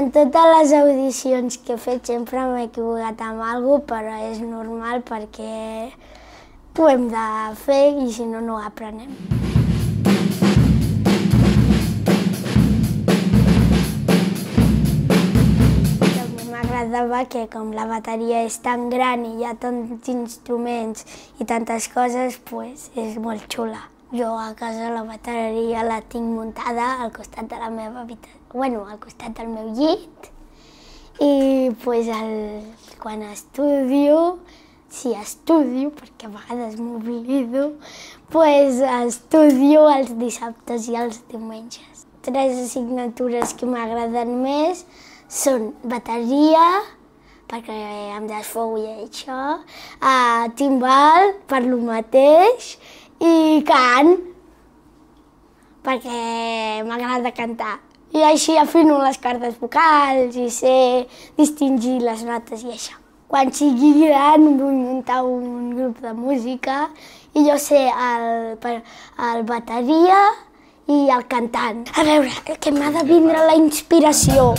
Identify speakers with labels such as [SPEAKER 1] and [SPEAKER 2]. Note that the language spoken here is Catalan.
[SPEAKER 1] En totes les audicions que he fet sempre m'he equivocat amb alguna però és normal perquè ho hem de fer i si no, no ho aprenem. M'agradava que com la bateria és tan gran i hi ha tants instruments i tantes coses, pues, és molt xula. Jo a casa la bateria la tinc muntada al costat de la meva habitació, bueno, al costat del meu llit, i pues, el, quan estudio, si estudio, perquè a vegades m'oblido, pues, estudio els dissabtes i els diumenges. Tres assignatures que m'agraden més són bateria, perquè em desfogo i això, uh, timbal, per lo mateix, i cant, perquè m'agrada cantar. I així afino les cordes vocals i sé distingir les notes i això. Quan sigui gran vull muntar un grup de música i jo sé el, el bateria i el cantant. A veure, que m'ha de vindre la inspiració.